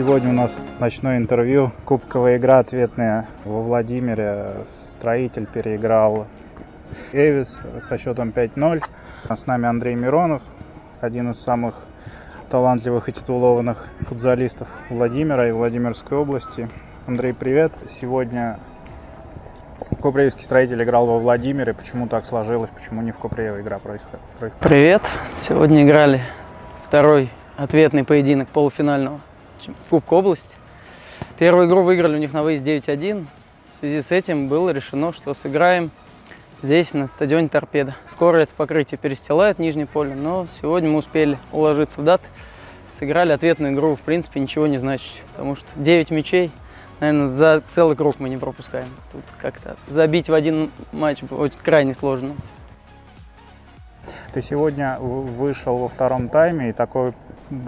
Сегодня у нас ночное интервью. Кубковая игра ответная во Владимире. Строитель переиграл Эвис со счетом 5-0. С нами Андрей Миронов, один из самых талантливых и титулованных футболистов Владимира и Владимирской области. Андрей, привет. Сегодня Купреевский строитель играл во Владимире. Почему так сложилось? Почему не в Купреево игра происходит? Привет. Сегодня играли второй ответный поединок полуфинального в Кубке области. Первую игру выиграли у них на выезд 9-1. В связи с этим было решено, что сыграем здесь, на стадионе Торпеда. Скоро это покрытие перестилает нижнее поле, но сегодня мы успели уложиться в даты. Сыграли ответную игру, в принципе, ничего не значит, потому что 9 мячей, наверное, за целый круг мы не пропускаем. Тут как-то забить в один матч будет крайне сложно. Ты сегодня вышел во втором тайме, и такое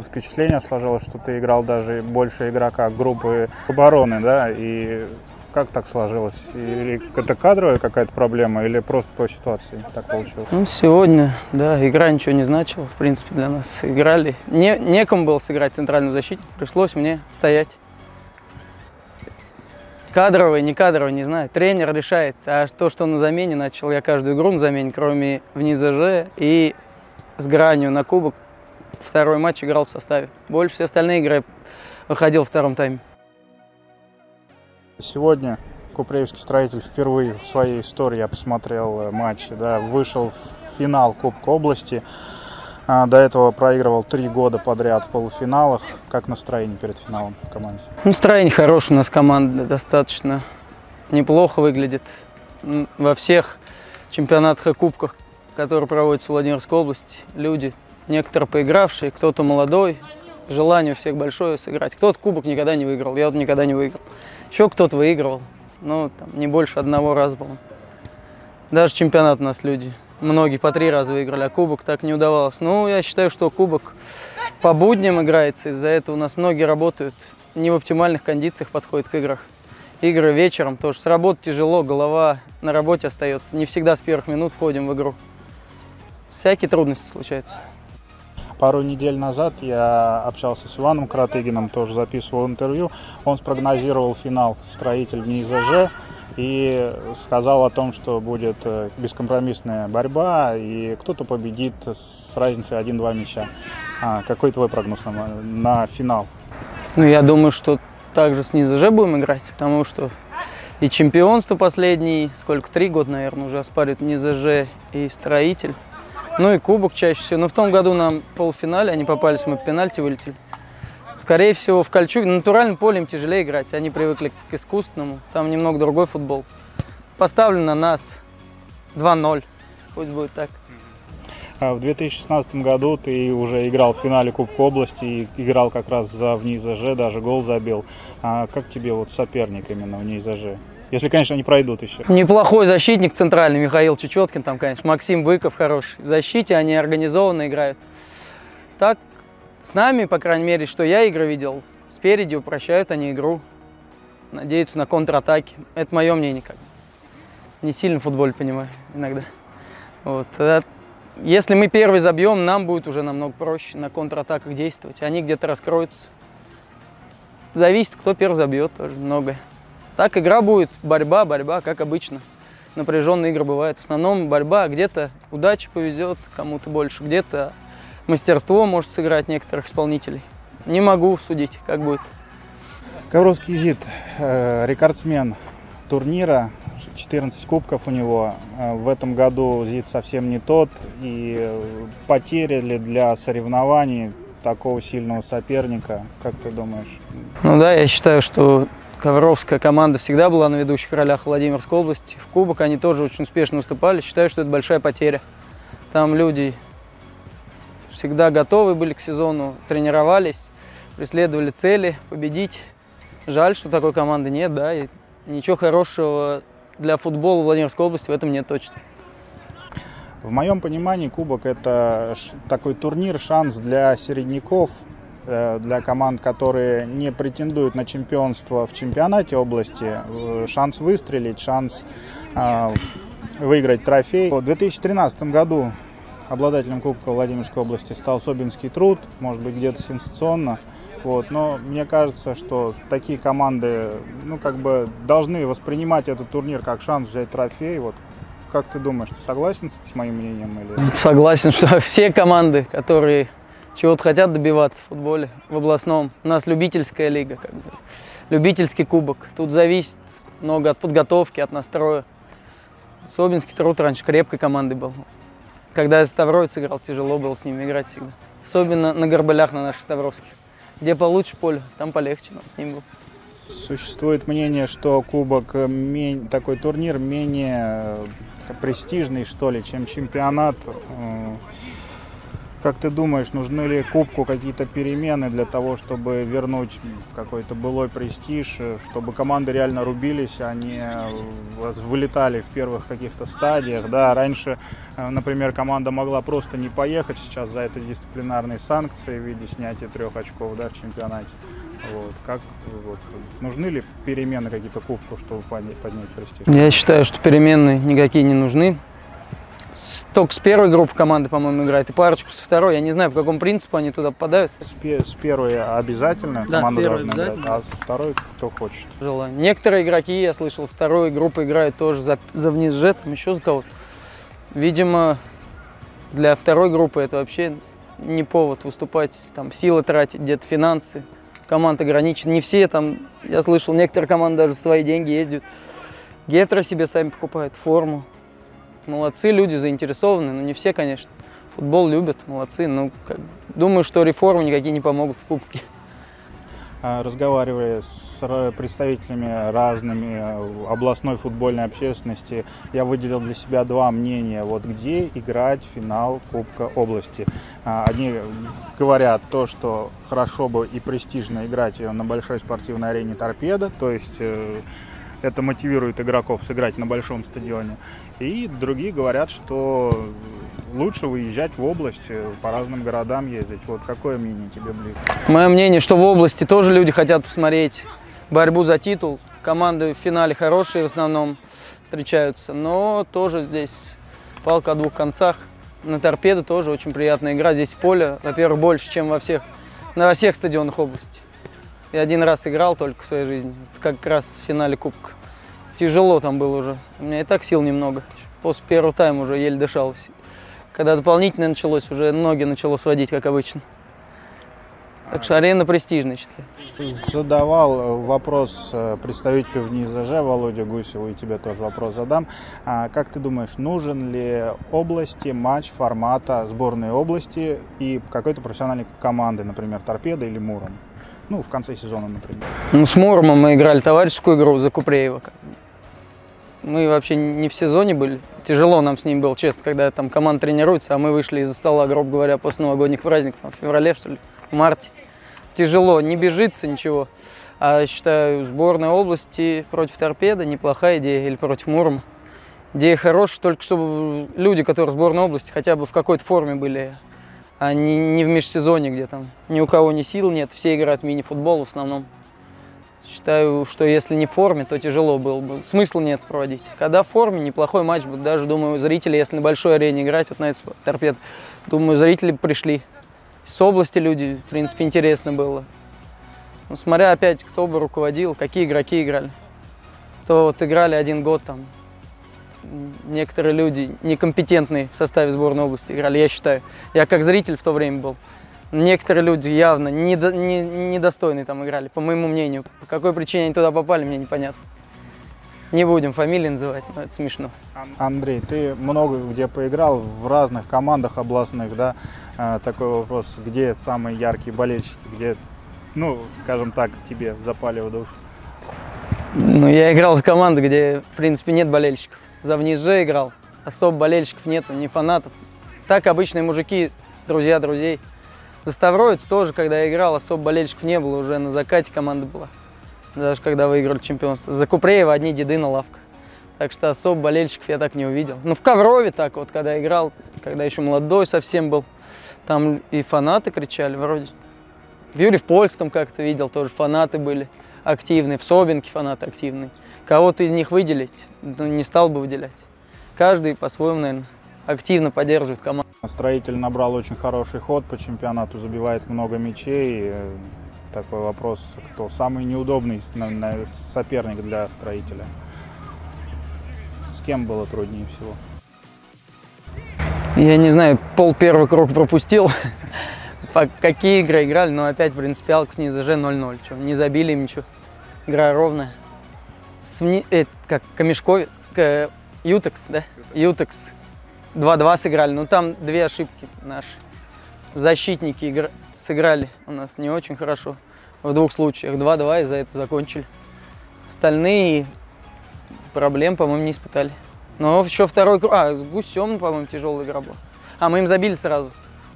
впечатление сложилось, что ты играл даже больше игрока группы обороны, да, и как так сложилось? Или это кадровая какая-то проблема, или просто по ситуации так получилось? Ну, сегодня, да, игра ничего не значила, в принципе, для нас. Играли. Не, некому было сыграть центральную защиту, пришлось мне стоять. Кадровый, не кадровый, не знаю. Тренер решает. А то, что на замене, начал я каждую игру на замене, кроме в Ж и с гранью на кубок. Второй матч играл в составе. Больше все остальные игры выходил в втором тайме. Сегодня Купреевский строитель впервые в своей истории, я посмотрел э, матчи, да, вышел в финал Кубка области. А, до этого проигрывал три года подряд в полуфиналах. Как настроение перед финалом в команде? Настроение хорошее у нас команда, достаточно неплохо выглядит. Во всех чемпионатах и кубках, которые проводятся в Владимирской области, люди, некоторые поигравшие, кто-то молодой, желание у всех большое сыграть. Кто-то кубок никогда не выиграл, я вот никогда не выиграл. Еще кто-то выигрывал, но там, не больше одного раза было. Даже чемпионат у нас люди, многие по три раза выиграли, а кубок так не удавалось. Ну, я считаю, что кубок по будням играется, из-за этого у нас многие работают, не в оптимальных кондициях подходят к играх. Игры вечером тоже, с работы тяжело, голова на работе остается, не всегда с первых минут входим в игру. Всякие трудности случаются. Пару недель назад я общался с Иваном Каратыгиным, тоже записывал интервью. Он спрогнозировал финал «Строитель в НИЗЖ» и сказал о том, что будет э, бескомпромиссная борьба и кто-то победит с разницей 1-2 мяча. А, какой твой прогноз на, на финал? Ну, я думаю, что также с НИЗЖ будем играть, потому что и чемпионство последний, сколько, три года, наверное, уже оспаривает НИЗЖ и строитель. Ну и кубок чаще всего. Но в том году нам полуфинале, они попались, мы в пенальти вылетели. Скорее всего, в Кольчуге на натуральном поле им тяжелее играть. Они привыкли к искусственному. Там немного другой футбол. Поставлен на нас 2-0. Пусть будет так. А в 2016 году ты уже играл в финале Кубка области и играл как раз за вниз АЖ, даже гол забил. А как тебе вот соперник именно вниз АЖ? Если, конечно, они пройдут еще. Неплохой защитник центральный, Михаил Чечеткин, там, конечно, Максим Быков хороший. В защите они организованно играют. Так, с нами, по крайней мере, что я игры видел, спереди упрощают они игру. Надеются на контратаки. Это мое мнение как. Не сильно в футболе понимаю иногда. Вот. Если мы первый забьем, нам будет уже намного проще на контратаках действовать. Они где-то раскроются. Зависит, кто первый забьет, тоже многое. Так игра будет, борьба, борьба, как обычно. Напряженные игры бывают. В основном борьба, где-то удача повезет кому-то больше, где-то мастерство может сыграть некоторых исполнителей. Не могу судить, как будет. Ковровский ЗИД, э, рекордсмен турнира, 14 кубков у него. Э, в этом году ЗИД совсем не тот, и потеряли для соревнований такого сильного соперника, как ты думаешь? Ну да, я считаю, что Ковровская команда всегда была на ведущих ролях Владимирской области. В Кубок они тоже очень успешно выступали. Считаю, что это большая потеря. Там люди всегда готовы были к сезону, тренировались, преследовали цели, победить. Жаль, что такой команды нет, да, и ничего хорошего для футбола Владимирской области в этом нет точно. В моем понимании Кубок это такой турнир, шанс для середняков, для команд, которые не претендуют на чемпионство в чемпионате области, э, шанс выстрелить, шанс э, выиграть трофей. В 2013 году обладателем Кубка Владимирской области стал Собинский труд, может быть где-то сенсационно. Вот, но мне кажется, что такие команды, ну, как бы должны воспринимать этот турнир как шанс взять трофей. Вот, как ты думаешь, ты согласен с моим мнением? Или... Согласен, что все команды, которые чего-то хотят добиваться в футболе, в областном, у нас любительская лига, как бы, любительский кубок. Тут зависит много от подготовки, от настроя. Собинский труд раньше крепкой командой был. Когда я Ставровец играл, тяжело было с ними играть всегда. Особенно на горбылях на наших Ставровских. Где получше поле, там полегче нам с ним было. Существует мнение, что кубок, э, такой турнир менее э, престижный, что ли, чем чемпионат. Э, как ты думаешь, нужны ли Кубку какие-то перемены для того, чтобы вернуть какой-то былой престиж, чтобы команды реально рубились, а не вылетали в первых каких-то стадиях? Да, раньше, э, например, команда могла просто не поехать, сейчас за это дисциплинарные санкции в виде снятия трех очков да, в чемпионате. Вот. Как, вот, нужны ли перемены какие-то Кубку, чтобы поднять престиж? Я считаю, что перемены никакие не нужны только с первой группы команды, по-моему, играет, и парочку со второй. Я не знаю, по какому принципу они туда попадают. С, с первой обязательно да, команда должна обязательно. играть, а с второй кто хочет. Желание. Некоторые игроки, я слышал, с второй группы играют тоже за, за вниз же, там еще за кого-то. Видимо, для второй группы это вообще не повод выступать, там силы тратить, где-то финансы. Команд ограничен. Не все там, я слышал, некоторые команды даже свои деньги ездят. Гетеры себе сами покупают форму. Молодцы, люди заинтересованы, но не все, конечно. Футбол любят, молодцы. Но как, думаю, что реформы никакие не помогут в Кубке. А, разговаривая с представителями разными э, областной футбольной общественности, я выделил для себя два мнения. Вот где играть финал Кубка области. А, одни говорят то, что хорошо бы и престижно играть на большой спортивной арене «Торпеда», то есть э, это мотивирует игроков сыграть на большом стадионе. И другие говорят, что лучше выезжать в область, по разным городам ездить. Вот какое мнение тебе ближе? Мое мнение, что в области тоже люди хотят посмотреть борьбу за титул. Команды в финале хорошие в основном встречаются, но тоже здесь палка о двух концах. На торпедо тоже очень приятная игра. Здесь поле, во-первых, больше, чем во всех, на всех стадионах области. Я один раз играл только в своей жизни, как раз в финале Кубка. Тяжело там было уже, у меня и так сил немного. После первого тайма уже еле дышалось. Когда дополнительно началось, уже ноги начало сводить, как обычно. Так что арена престижная, считаю. Задавал вопрос э, представителю в НИЗЖ Володя Гусеву, и тебе тоже вопрос задам. А как ты думаешь, нужен ли области матч формата сборной области и какой-то профессиональной команды, например, Торпеда или Муром? Ну, в конце сезона, например. Ну, с Муромом мы играли товарищескую игру за Купреева. Мы вообще не в сезоне были. Тяжело нам с ним было, честно, когда там команда тренируется, а мы вышли из-за стола, грубо говоря, после новогодних праздников, там, в феврале, что ли, в марте. Тяжело, не бежится ничего. А считаю, сборной области против торпеда неплохая идея, или против Мурома. Идея хорошая, только чтобы люди, которые в сборной области, хотя бы в какой-то форме были а не, не в межсезонье, где там ни у кого ни сил нет, все играют мини-футбол в основном. Считаю, что если не в форме, то тяжело было бы. Смысла нет проводить. Когда в форме, неплохой матч будет. Даже, думаю, зрители, если на большой арене играть, вот на этот торпед, думаю, зрители пришли. С области люди, в принципе, интересно было. Ну, смотря опять, кто бы руководил, какие игроки играли. То вот играли один год там, некоторые люди некомпетентные в составе сборной области играли, я считаю. Я как зритель в то время был. Некоторые люди явно недо, не, недостойные там играли, по моему мнению. По какой причине они туда попали, мне непонятно. Не будем фамилии называть, но это смешно. Андрей, ты много где поиграл, в разных командах областных, да? А, такой вопрос, где самые яркие болельщики, где, ну, скажем так, тебе запали в душу? Ну, я играл в команды, где, в принципе, нет болельщиков за Внизже играл. Особо болельщиков нету, не фанатов. Так обычные мужики, друзья друзей. За Ставроец тоже, когда я играл, особо болельщиков не было, уже на закате команда была. Даже когда выиграли чемпионство. За Купреева одни деды на лавках. Так что особо болельщиков я так не увидел. Ну, в Коврове так вот, когда играл, когда еще молодой совсем был, там и фанаты кричали вроде. В Юре в Польском как-то видел, тоже фанаты были активные, в Собинке фанаты активные. Кого-то из них выделить, ну, не стал бы выделять. Каждый по-своему, наверное, активно поддерживает команду. Строитель набрал очень хороший ход по чемпионату, забивает много мячей. такой вопрос, кто самый неудобный соперник для строителя? С кем было труднее всего? Я не знаю, пол первый круг пропустил. По какие игры играли, но опять принципиалка снизу же 0-0. Что, не забили им ничего. Игра ровная. С, э, как Камешкови, к, Ютекс, да? Ютекс. 2-2 сыграли. Ну там две ошибки наши. Защитники игр... сыграли у нас не очень хорошо. В двух случаях 2-2 из-за этого закончили. Остальные проблем, по-моему, не испытали. Но еще второй круг... А, с Гусем, по-моему, тяжелая игра была. А, мы им забили сразу.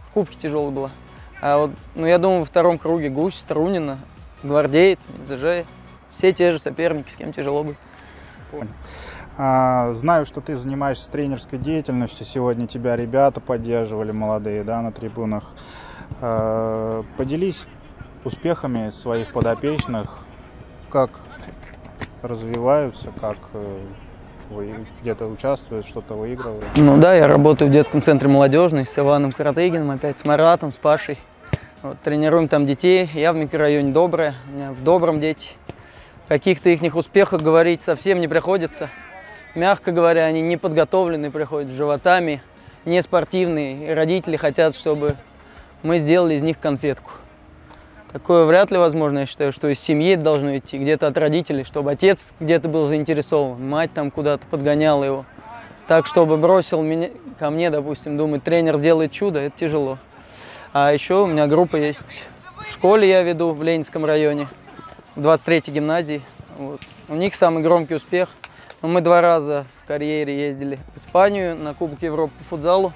В кубке тяжелая была. А вот, ну, я думаю, во втором круге Гусь, Струнина, Гвардеец, ЗЖ. Все те же соперники, с кем тяжело быть. Понял. А, знаю, что ты занимаешься тренерской деятельностью. Сегодня тебя ребята поддерживали, молодые, да, на трибунах. А, поделись успехами своих подопечных, как развиваются, как э, где-то участвуют, что-то выигрывают? Ну да, я работаю в детском центре молодежный с Иваном Каратыгиным, опять с Маратом, с Пашей. Вот, тренируем там детей. Я в микрорайоне Доброе, у меня в Добром дети. Каких-то их успехах говорить совсем не приходится. Мягко говоря, они не подготовленные приходят с животами, не спортивные. И родители хотят, чтобы мы сделали из них конфетку. Такое вряд ли возможно, я считаю, что из семьи это должно идти, где-то от родителей, чтобы отец где-то был заинтересован, мать там куда-то подгоняла его. Так, чтобы бросил меня, ко мне, допустим, думать, тренер делает чудо, это тяжело. А еще у меня группа есть. В школе я веду в Ленинском районе, в 23-й гимназии. Вот. У них самый громкий успех. Мы два раза в карьере ездили в Испанию на Кубок Европы по футзалу.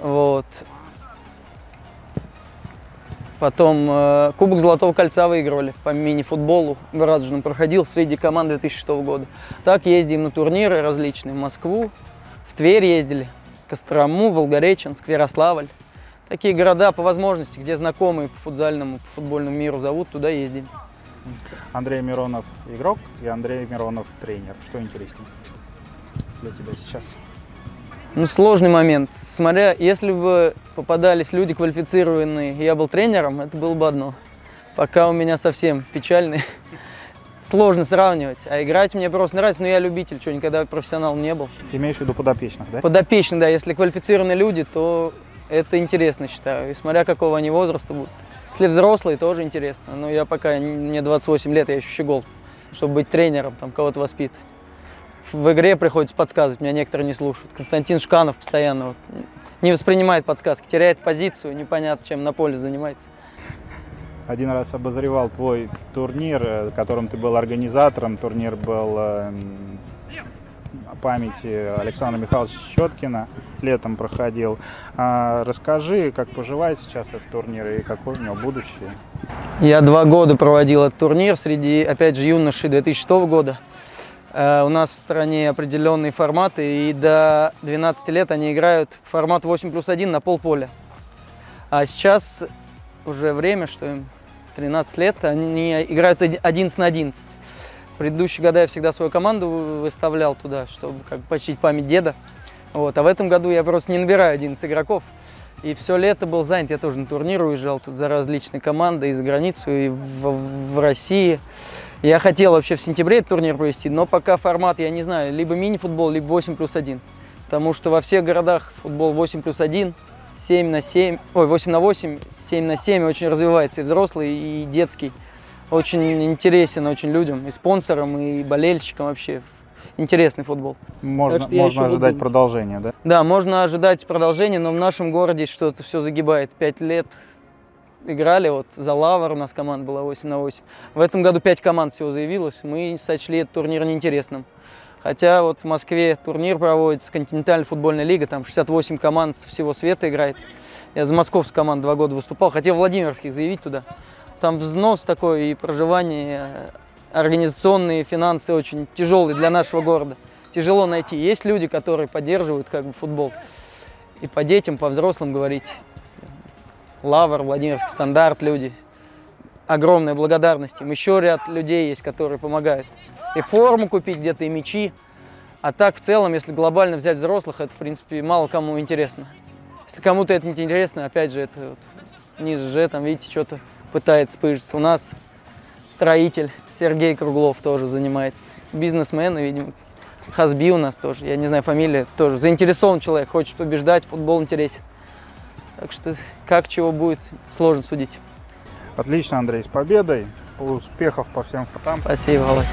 Вот. Потом э, Кубок Золотого Кольца выигрывали по мини-футболу. В Радужном проходил среди команд 2006 года. Так ездим на турниры различные. В Москву, в Тверь ездили, Кострому, Волгореченск, Ярославль. Такие города по возможности, где знакомые по футзальному, по футбольному миру зовут, туда ездим. Андрей Миронов игрок и Андрей Миронов тренер. Что интереснее для тебя сейчас? Ну, сложный момент. Смотря, если бы попадались люди квалифицированные, я был тренером, это было бы одно. Пока у меня совсем печальный. Сложно сравнивать. А играть мне просто нравится, но я любитель, что никогда профессионалом не был. Имеешь в виду подопечных, да? Подопечных, да. Если квалифицированные люди, то это интересно, считаю. И смотря какого они возраста будут. Если взрослые, тоже интересно. Но я пока, мне 28 лет, я еще щегол, чтобы быть тренером, там кого-то воспитывать в игре приходится подсказывать, меня некоторые не слушают. Константин Шканов постоянно вот, не воспринимает подсказки, теряет позицию, непонятно, чем на поле занимается. Один раз обозревал твой турнир, э, которым ты был организатором. Турнир был э, памяти Александра Михайловича Щеткина. Летом проходил. А, расскажи, как поживает сейчас этот турнир и какое у него будущее? Я два года проводил этот турнир среди, опять же, юношей 2006 года. Э, у нас в стране определенные форматы, и до 12 лет они играют формат 8 плюс 1 на полполя. А сейчас уже время, что им 13 лет, они играют 11 на 11. В предыдущие годы я всегда свою команду выставлял туда, чтобы как почтить память деда. Вот. А в этом году я просто не набираю 11 игроков. И все лето был занят, я тоже на турнир уезжал тут за различные команды и за границу, и в, в России. Я хотел вообще в сентябре этот турнир провести, но пока формат, я не знаю, либо мини-футбол, либо 8 плюс 1. Потому что во всех городах футбол 8 плюс 1, 7 на 7, ой, 8 на 8, 7 на 7 очень развивается и взрослый, и детский. Очень интересен очень людям, и спонсорам, и болельщикам вообще. Интересный футбол. Можно, можно ожидать продолжения, да? Да, можно ожидать продолжения, но в нашем городе что-то все загибает. Пять лет играли, вот за Лавр у нас команда была 8 на 8. В этом году 5 команд всего заявилось, мы сочли этот турнир неинтересным. Хотя вот в Москве турнир проводится, континентальная футбольная лига, там 68 команд со всего света играет. Я за московскую команду два года выступал, хотел Владимирских заявить туда. Там взнос такой и проживание, организационные финансы очень тяжелые для нашего города. Тяжело найти. Есть люди, которые поддерживают как бы футбол. И по детям, по взрослым говорить, Лавр, Владимирский стандарт, люди. Огромная благодарность им. Еще ряд людей есть, которые помогают. И форму купить где-то, и мячи. А так, в целом, если глобально взять взрослых, это, в принципе, мало кому интересно. Если кому-то это не интересно, опять же, это вот, ниже же, там, видите, что-то пытается пыжиться. У нас строитель Сергей Круглов тоже занимается. Бизнесмен, видимо. Хазби у нас тоже, я не знаю, фамилия тоже. Заинтересован человек, хочет побеждать, футбол интересен. Так что как чего будет, сложно судить. Отлично, Андрей, с победой. Успехов по всем фронтам. Спасибо, Володь.